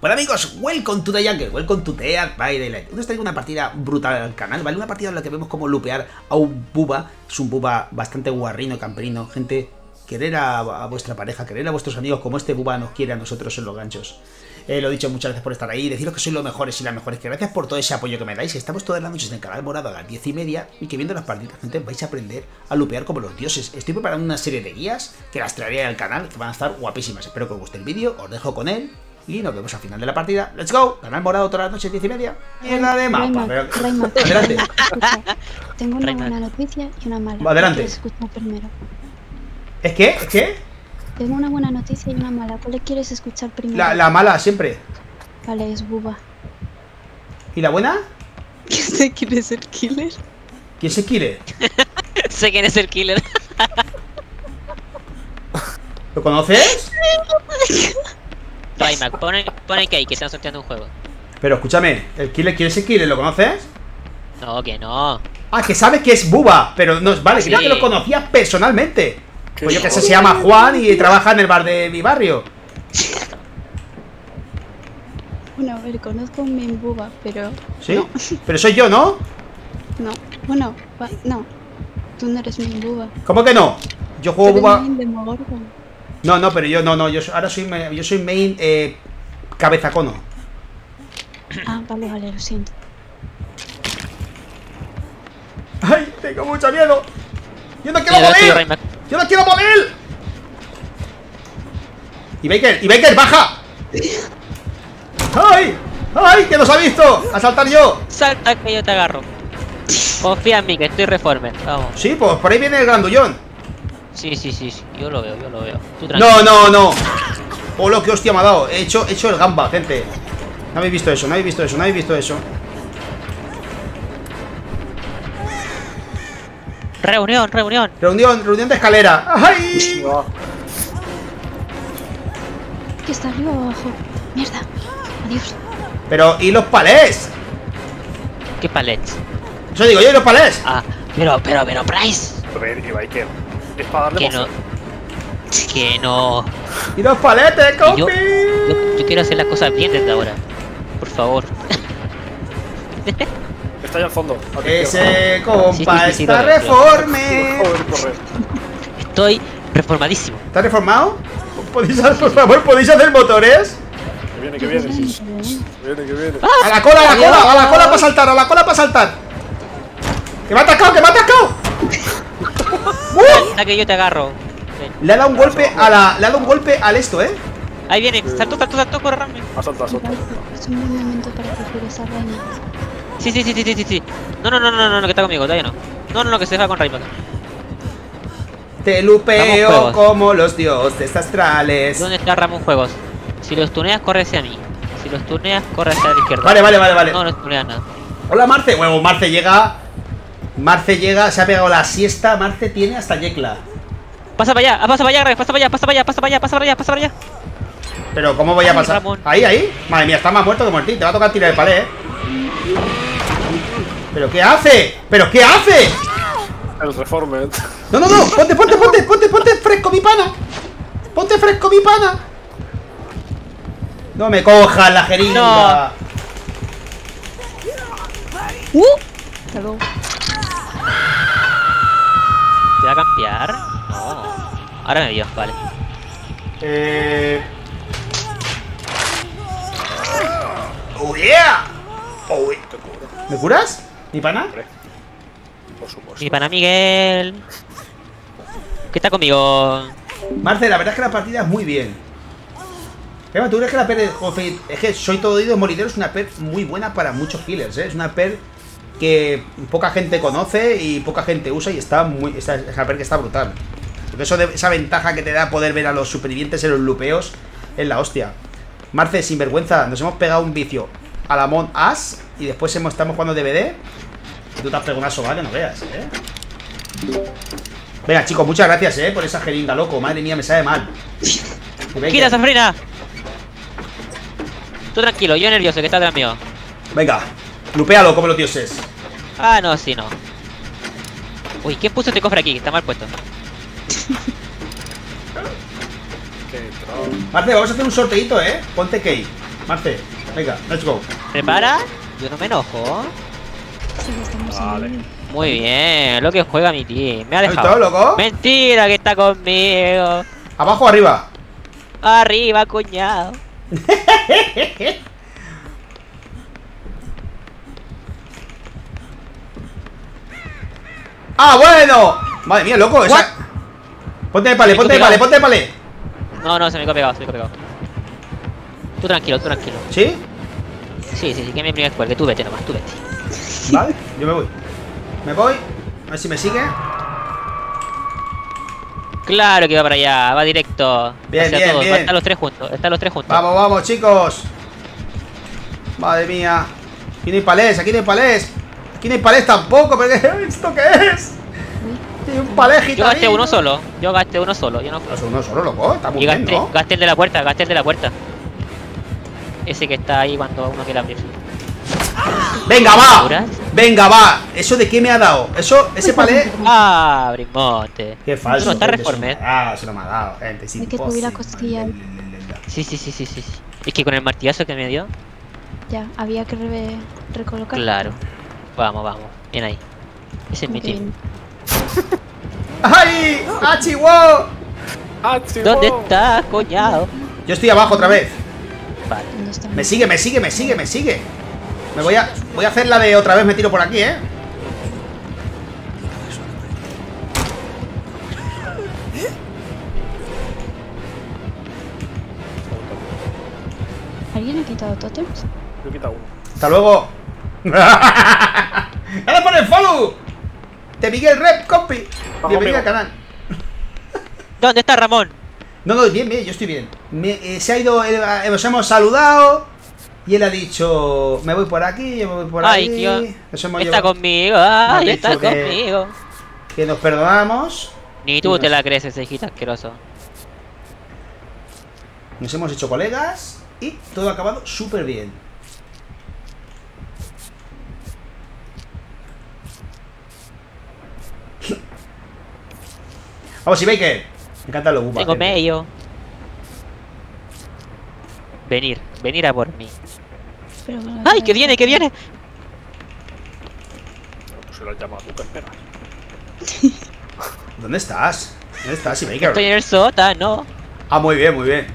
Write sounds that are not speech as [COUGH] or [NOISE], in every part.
Bueno amigos, welcome to the jungle, welcome to the by Daylight. Hoy os traigo una partida brutal al canal, ¿vale? Una partida en la que vemos cómo lupear a un buba. Es un buba bastante guarrino, camperino. Gente, querer a, a vuestra pareja, querer a vuestros amigos como este buba nos quiere a nosotros en los ganchos. Eh, lo he dicho muchas veces por estar ahí, deciros que sois los mejores y las mejores, que gracias por todo ese apoyo que me dais. Estamos todas las noches en el canal morado a las 10 y media y que viendo las partidas, gente, vais a aprender a lupear como los dioses. Estoy preparando una serie de guías que las traeré al canal, que van a estar guapísimas. Espero que os guste el vídeo, os dejo con él y nos vemos al final de la partida. ¡Let's go! Canal morado todas las noches, 10 y media. Y en la de mapa. Adelante. escucha, [LAUGHS] tengo una buena noticia y una mala. Adelante. ¿Cuál quieres escuchar primero? ¿Es que? ¿Es que? Tengo una buena noticia y una mala. ¿Cuál le quieres escuchar primero? La, la mala siempre. Vale, es buba. ¿Y la buena? [LAUGHS] ¿Quién quiere ser killer? ¿Quién se quiere? [LAUGHS] sé quién es el killer. ¿Lo conoces? Raymac, pone, pone que hay, que están sorteando un juego. Pero escúchame, ¿el killer quién es el killer? ¿Lo conoces? No, que no. Ah, que sabes que es Buba, pero no, vale, Sí. creo que lo conocía personalmente. Pues yo que sé, se llama Juan y trabaja en el bar de mi barrio. Bueno, a ver, conozco un main buba, pero. ¿Sí? No, [LAUGHS] Pero soy yo, ¿no? no. Bueno, no. Tú no eres buba. ¿Cómo que no? Yo juego Buba. No, no, pero yo no, no, yo ahora soy yo soy main eh, cabeza cono. Ah, vale, vale, lo siento. ¡Ay! Tengo mucho miedo. Yo no quiero morir. Yo no quiero morir. Y Baker, y Baker, baja. ¡Ay! ¡Ay! ¡Que nos ha visto! ¡A saltar yo! Salta que yo te agarro. Confía en mí, que estoy reformer. Vamos. Sí, pues por ahí viene el grandullón. Sí, sí, sí, sí. Yo lo veo, yo lo veo. Tú. No, no, no. Oh, lo que hostia me ha dado. He hecho, he hecho el gamba, gente. No habéis visto eso, no habéis visto eso, no habéis visto eso. Reunión, reunión. Reunión, reunión de escalera. ¡Ay! ¿Qué está arriba o abajo? Mierda. Adiós. Pero, ¿y los palés? ¿Qué palets? Eso digo yo, ¿y los palés? Ah, pero, pero, pero, Price. Biker. Es para darle Que no. Que no. ¡Y los paletes, yo, compi! yo, yo quiero hacer las cosas bien desde ahora. Por favor. [LAUGHS] Está allá al fondo. Ese compa Sí, sí, sí, sí, está reforme. Estoy reformadísimo. ¿Está reformado? ¿Podéis, por favor, ¿podéis hacer motores? Que viene, que viene. Que viene, que viene. A la cola, a la cola, a la cola para saltar, a la cola para saltar. ¡Que me ha atacado, que me ha atacado! ¡Uh! Salta que yo te agarro. Ven. Le ha dado un golpe a la. Le ha dado un golpe al esto, eh. Ahí viene. Salto, salto, salto, corre, saltado, ha saltado. Es un buen momento para que juegues a Rayman. Sí, sí, sí, sí, sí, sí, sí. No, no, no, no, no, no, que está conmigo, todavía no. No, no, no, que se va con Rayman. Te lupeo como los dioses astrales. ¿Dónde está Ramón Juegos? Si los tuneas, corre hacia mí. Si los tuneas, corre hacia la izquierda. Vale, vale, vale, vale. No, no tuneas nada. Hola, Marce. Huevo, Marce llega. Marce llega, se ha pegado la siesta. Marce tiene hasta Yecla. Pasa para allá, ah, pasa para allá, pasa para allá, pasa para allá, pasa para allá, pasa para allá, pasa para allá. Pero, ¿cómo voy a Ay, pasar? Ramón. Ahí, ahí. Madre mía, está más muerto que muertito. Te va a tocar tirar el palé, eh. ¿Pero qué hace? ¿Pero qué hace? El Reformed. No, no, no. Ponte, ponte, ponte, ponte, ponte fresco, mi pana. Ponte fresco, mi pana. No me cojas la jeringa. ¡Uh! Luego. ¿Te va a campear? No. Ahora me vio, vale. Eh. Oh yeah. Oh, yeah. ¿Me curas? ¿Mi pana? Por supuesto. Mi pana Miguel. ¿Qué está conmigo? Marce, la verdad es que la partida es muy bien. Emma, ¿tú crees que la per Es que soy todo oído moridero es una per muy buena para muchos healers, ¿eh? Es una per que poca gente conoce y poca gente usa y está muy. esta- Es una per que está brutal. Porque eso de, esa ventaja que te da poder ver a los supervivientes en los lupeos es la hostia. Marce, sinvergüenza, nos hemos pegado un vicio a la Mon As y después hemos, estamos jugando DVD. Y tú te has pegado una soga que no veas, ¿eh? Venga, chicos, muchas gracias, ¿eh? Por esa jeringa, loco. Madre mía, me sabe mal. ¡Quita, Safrina! Tú tranquilo, yo nervioso, que está atrás mío. Venga, lupéalo como los dioses. Ah, no, sí, no. Uy, ¿quién puso este cofre aquí? Está mal puesto. [LAUGHS] Qué troll. Marce, vamos a hacer un sorteito, ¿eh? Ponte Key. Marce, venga, let's go. ¿Prepara? Yo no me enojo. Sí, Vale. Muy bien, lo que juega mi team. Me ha ¿Has visto, dejado. loco? Mentira que está conmigo. ¿Abajo o arriba? Arriba, cuñado. [LAUGHS] ¡Ah, bueno! Madre mía, loco, esa... Ponte de palé, Me ponte de pegado. ponte de palé. No, no, se me quedó pegado, se me quedó pegado. Tú tranquilo, tú tranquilo. ¿Sí? Sí, sí, sí, que me primer que tú vete nomás, tú vete. Vale, yo me voy. Me voy. A ver si me sigue. Claro que va para allá, va directo. Bien, hacia bien, todos. bien. Están los tres juntos, están los tres juntos. Vamos, vamos, chicos. Madre mía. Aquí no hay palés, aquí no hay palés. Aquí no hay palés tampoco, pero ¿qué- ¿esto qué es? Tiene un palé Yo gasté uno solo, yo gasté uno solo, yo no No, uno solo, loco. Está muy Y bien, gasté, ¿no? gasté el de la puerta, gasté el de la puerta. Ese que está ahí cuando uno quiere abrir. Venga, va. Venga, va. ¿Eso de qué me ha dado? Eso, ese palé. Ah, Brismonte. Qué falso. No, está reforme. ha dado, eso no me ha dado, gente. es Hay que subir la costilla. Sí, sí, sí, sí, sí. sí. Es que con el martillazo que me dio, Ya, había que re- recolocar. claro. Vamos, vamos. Bien ahí. Ese es mi team. [LAUGHS] ¡Ay! ¡Ah, chihuahua! ¡Ah, chico! ¿Dónde estás, coñado? Yo estoy abajo otra vez. Me sigue, me sigue, me sigue, me sigue. Me voy a. Voy a hacer la de otra vez me tiro por aquí, ¿eh? ¿Alguien ha quitado tótems? Yo he quitado uno. Hasta luego. [LAUGHS] ¡Dale por el follow! De Miguel Rep, compi. Bienvenido al canal. ¿Dónde está Ramón? No, no, bien, bien, yo estoy bien. Me- eh, se ha ido, eh, nos hemos saludado. Y él ha dicho, me voy por aquí, yo me voy por Ay, ahí. tío. Nos hemos Está llevado- conmigo, ay, está que- conmigo. que nos perdonamos. Ni tú te la crees, ese hijito asqueroso. Nos hemos hecho colegas y todo ha acabado súper bien. Vamos, Baker. Me encantan los bupas. Tengo gente. medio. Venir, venir a por mí. Pero ¡Ay, que viene, que viene! Si lo has llamado tú, ¿qué esperas? [LAUGHS] ¿Dónde estás? ¿Dónde estás, Baker? Estoy en el sótano. Ah, muy bien, muy bien.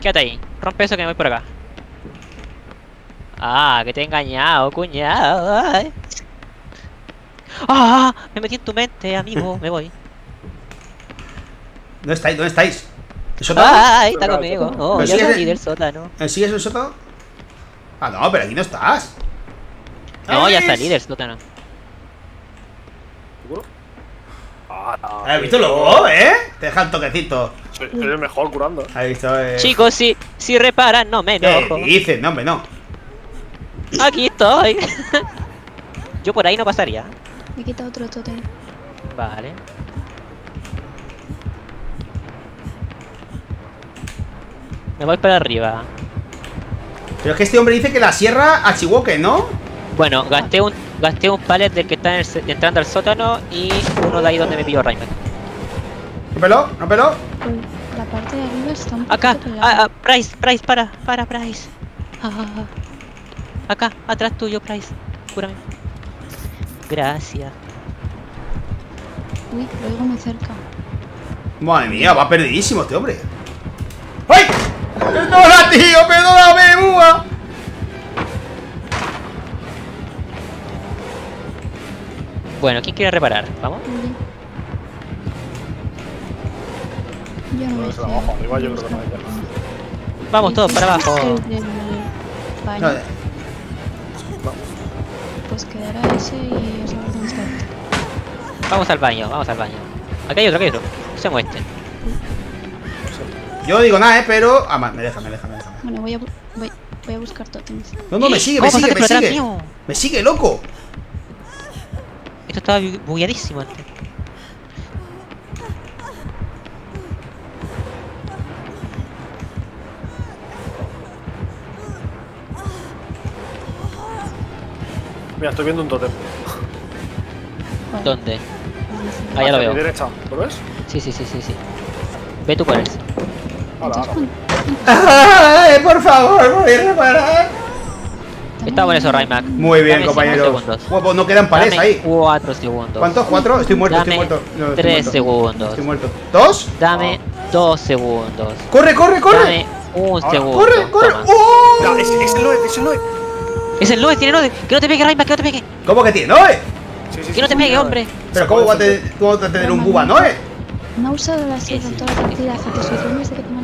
Quédate ahí. Rompe eso que me voy por acá. Ah, que te he engañado, cuñado. Ay. Ah, me metí en tu mente, amigo. Me voy. ¿Dónde estáis? ¿Dónde estáis? ¿El sótano? Ay, está conmigo. Oh, sigue- salí del sótano. ¿Eh, ¿Sigues el sótano? Ah, no, pero aquí no estás. No, ya salí del sótano. ¿Seguro? Ah. ¿Has visto luego, eh? Te deja el toquecito. Soy, soy el mejor curando. ¿Has visto? Eh? Chicos, si, si reparan, no me ¿Qué enojo. dices? No, hombre, no. Aquí estoy. [LAUGHS] Yo por ahí no pasaría. Me he quitado otro tótem. Vale. Me voy para arriba. Pero es que este hombre dice que la sierra a Chihuahua, ¿no? Bueno, gasté un gasté un pallet del que está en el se- entrando al sótano y uno de ahí donde me pilló Rayman. ¿No peló? ¿No peló? Pues la parte de arriba está un Acá, poquito pegada. ah, ah, Price, Price, para, para, Price. Ah, ah, ah. Acá, atrás tuyo, Price. Cúrame. Gracias. Uy, lo oigo muy cerca. Madre mía, va perdidísimo este hombre. ¡Perdona, tío! ¡Perdóname, búa! Bueno, ¿quién quiere reparar? ¿Vamos? Yo no arriba yo creo que hay Vamos todos para abajo. No, eh, Pues quedará ese y a dónde está este. Vamos al baño, vamos al baño. Aquí hay otro, aquí hay otro. Usemos este. Yo no digo nada, ¿eh? Pero... Ah, me deja, me deja, me deja. Bueno, voy a, voy, voy a buscar tótems. No, no, me sigue, me ¿Cómo sigue, me sigue. Me sigue, loco. Esto estaba bu- bugueadísimo antes. Mira, estoy viendo un totem. Bueno, ¿Dónde? no sé. Ah, ya lo veo. derecha, ¿lo ves? Sí, sí, sí, sí, sí. Ve tú por ese. Pon- Ay, [LAUGHS] por favor, voy a reparar. Está bueno eso, Raymac. Muy bien, Dame cinco compañero. segundos. Guapo, no quedan pares Dame ahí. 4 segundos. ¿Cuántos? ¿Cuatro? Estoy muerto, estoy muerto. No, estoy tres muerto. segundos. Estoy muerto. ¿Dos? Dame 2 segundos. ¡Corre, corre, corre! Dame un Ahora, segundo. ¡Corre, corre! ¡Oh! No, es, es el 9, es el 9. Es el 9, tiene 9. Que no te pegue, Raymac, que no te pegue. ¿Cómo que tiene? ¿No, eh? Sí, sí, Que no te pegue, hombre. Pero ¿cómo va a tener, cómo va a tener un buba, no, eh? No he usado la en toda la partida, gente. Soy desde que tengo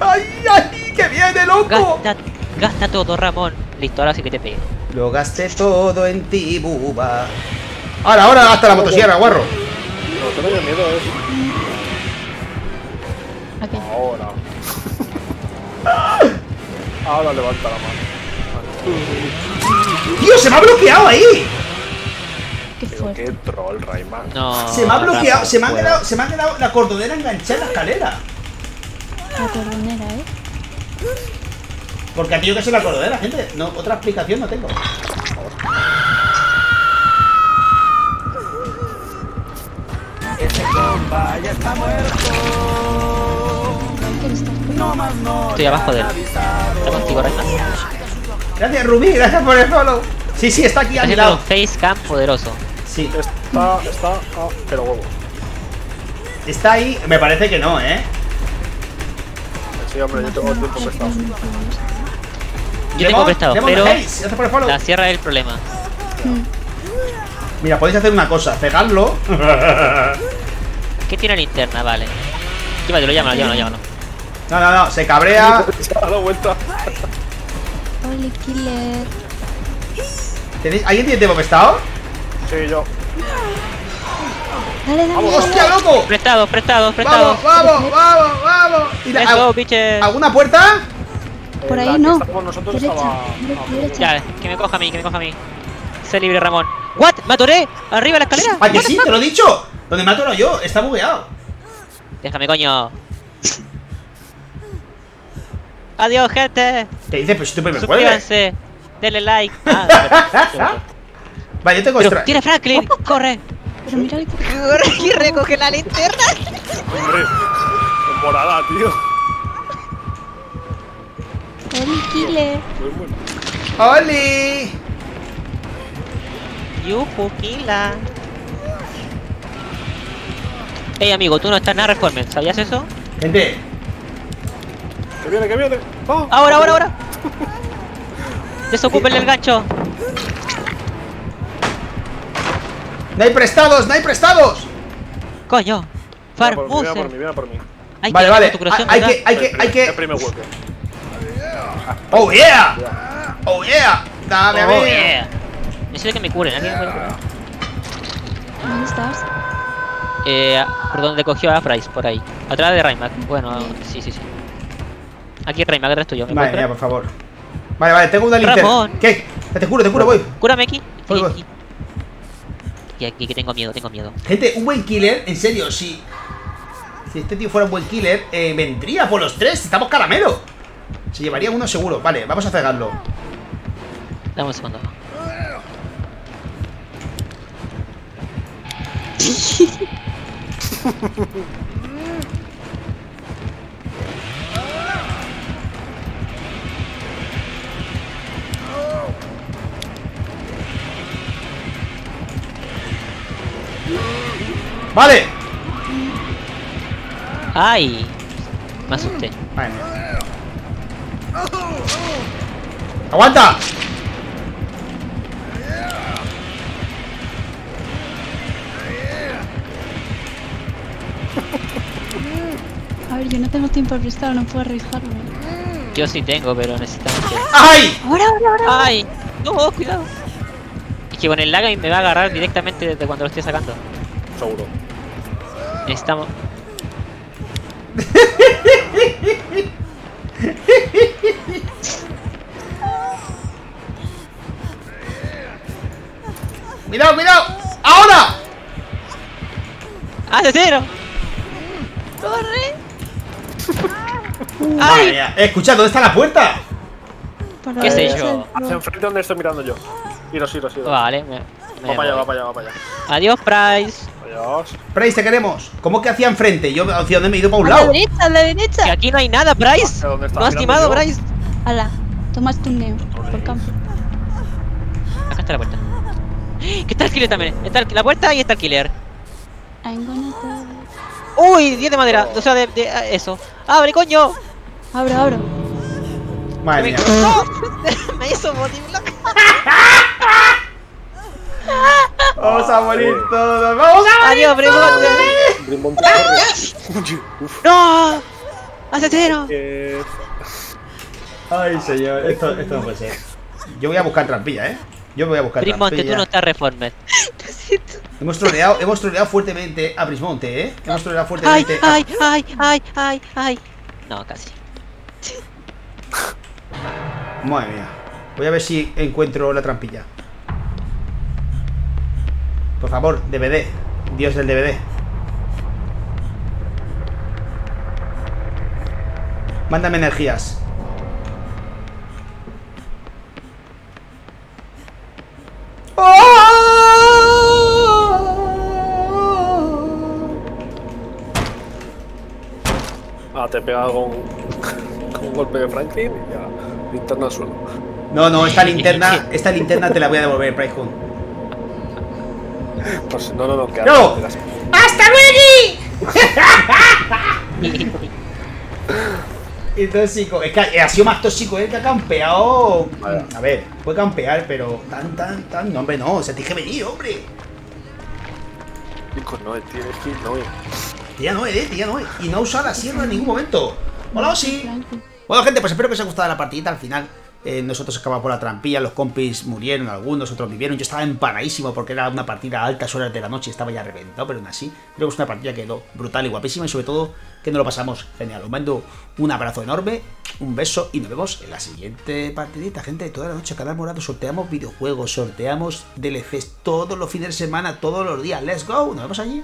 ¡Ay, ay! ¡Que viene, loco! Gasta, gasta todo, Ramón. Listo, ahora sí que te pegue. Lo gasté todo en ti, buba. Ahora, ahora hasta la motosierra, guarro. No, te doy miedo, eh. ¿A qué? Ahora. Ahora levanta la mano. ¡Tío, se me ha bloqueado ahí! Qué Pero fuerte. qué troll, Rayman. No. Se me ha bloqueado, se me ha quedado, se me ha quedado la cordonera enganchada en la escalera. La cordonera, ¿eh? Porque aquello que es la cordonera, gente. No, otra explicación no tengo. ¿Quieres estar por Estoy abajo de él. ¿Está contigo, Raymac? Gracias, Rubí, gracias por el follow. Sí, sí, está aquí a mi lado. un face cam poderoso. Sí, Está, está, ah, pero huevo. está ahí. Me parece que no, ¿eh? Sí, hombre, yo tengo tiempo prestado. Yo tengo prestado, pero la sierra es el problema. Mira, podéis hacer una cosa, pegarlo. [LAUGHS] ¿Qué tiene linterna? Vale. Llévatelo, llámalo, llámalo, llámalo. No, no, no, se cabrea. [LAUGHS] Se ha dado vuelta. Holy killer. ¿Tenéis- ¿Alguien tiene tiempo prestado? Sí, yo. Dale, dale. Vamos, dale. ¡Hostia, loco! Prestados, prestados, prestados. ¡Vamos, vamos, vamos, vamos! Y la- Let's go, ¿al- bitches. ¿Alguna puerta? Por Eh, ahí no. nosotros Derecha, estaba. derecha, derecha. Ya, que me coja a mí, que me coja a mí. Sé libre, Ramón. ¿What? ¡Me atoré! ¡Arriba la escalera! ¡Ah, que sí! ¡Te lo he dicho! Donde me atoro yo, está bugueado. Déjame, coño. Adiós, gente. ¿Qué dices? Pues si tú primer jueves. Suscríbanse. Denle like. [LAUGHS] Ah, Vale, yo tengo extra. tiene Franklin. Corre. Pero mira [LAUGHS] el Corre y recoge la linterna. Hombre, es morada, tío. Muy bueno. ¡Oli! Yuhu, Kila. Ey, amigo, tú no estás nada reformen. ¿Sabías eso? Gente, Que viene, que viene. ¡Ah! Ahora, ahora, ahora. Desocúpenle el gancho. ¡no hay prestados! ¡No hay prestados! Coño. Viene por mí, viene por Farmuse. mí, por mí. Hay Vale, que vale. Hay que, hay que, hay que. ¡Oh, yeah! ¡Oh, yeah! ¡Dame a mí! Oh, yeah. Necesito que me curen. ¿Alguien me puede curar? ¿Dónde estás? Eh, por donde cogió a Price, por ahí. Atrás de Raymac. Bueno, sí, sí, sí. Aquí Raymac, atrás tuyo. ¿Me Madre puedes mía, por favor. Vale, vale, tengo una linterna. ¿Qué? Te juro, te juro, voy. Cúrame aquí. Voy, Aquí, voy. aquí. Aquí, aquí, que tengo miedo, tengo miedo. Gente, un buen killer, en serio, si. Si este tío fuera un buen killer, eh, vendría por los tres. Estamos caramelo. Se llevaría uno seguro. Vale, vamos a cegarlo. Dame un segundo. ¡Vale! ¡Ay! Me asusté. ¡Aguanta! A ver, yo no tengo tiempo prestado, no puedo arriesgarme. Yo sí tengo, pero necesitamos que... ¡Ay! Ahora, ahora, ahora. ¡Ay! No, cuidado. Es que con el lag me va a agarrar directamente desde cuando lo estoy sacando. Seguro. Necesitamos... ¡Cuidado, cuidado! ¡Ahora! ¡Ah, de cero! Madre mía. Eh, escucha, ¿dónde está la puerta? Para ¿Qué sé yo? Hacia enfrente donde estoy mirando yo. Iros, iros, iros. Vale, me... me Va para allá, va para allá, va para allá. Adiós, Price. Adiós. Price, te queremos. ¿Cómo que hacia enfrente? Yo hacia dónde me he ido para un A la lado. derecha, a la derecha. Que aquí no hay nada, Bryce. ¿Hacia dónde está No has timado, yo? Bryce. Ala, tomas tu neo. Por campo. Acá está la puerta. Que está el killer también. Está la puerta y está el killer. Uy, 10 de madera. O sea, de, de- ah, eso. ¡Abre, coño! Abro, abro. Madre Me, mía. ¡No! [LAUGHS] me hizo bodyblock. [LAUGHS] Vamos a morir todos. Vamos a morir. Adiós, Brimonte. Brimonte corre. Uf, ¡No! ¡Asesino! eh, Ay, señor. Esto, esto no puede ser. Yo voy a buscar trampilla, ¿eh? Yo voy a buscar Brimonte, tú trampilla. no estás reformer. Hemos troleado, hemos troleado fuertemente a Brismonte, ¿eh? Hemos troleado ¡Ay, fuertemente a... ay, ay, ay, ay, ay! No, casi. Madre mía. Voy a ver si encuentro la trampilla. Por favor, DVD. Dios del DVD. Mándame energías. Ah, te he pegado con, [LAUGHS] con un golpe de Franklin y ya. Linterna al suelo. No, no, esta linterna, esta linterna te la voy a devolver, Price. Pues, no, no, no, que ¡No! las- ¡Hasta luego! Y tóxico. Es que ha sido más tóxico él que ha campeado. A ver, puede campear, pero tan, tan, tan. No, hombre, no. O sea, te dije venir, hombre. Chicos, no, tienes que ir, no, eh. Tía no, eh, tía no. Y no ha usado la sierra en ningún momento. Hola. Franklin. Bueno, gente, pues espero que os haya gustado la partidita al final. Eh, nosotros acabamos por la trampilla, los compis murieron, algunos, otros vivieron. Yo estaba empanadísimo porque era una partida a altas horas de la noche y estaba ya reventado, pero aún así, creo que es una partida que quedó brutal y guapísima y sobre todo que nos lo pasamos genial. Os mando un abrazo enorme, un beso y nos vemos en la siguiente partidita, gente. Toda la noche, Canal Morado, sorteamos videojuegos, sorteamos DLCs todos los fines de semana, todos los días. ¡Let's go! Nos vemos allí.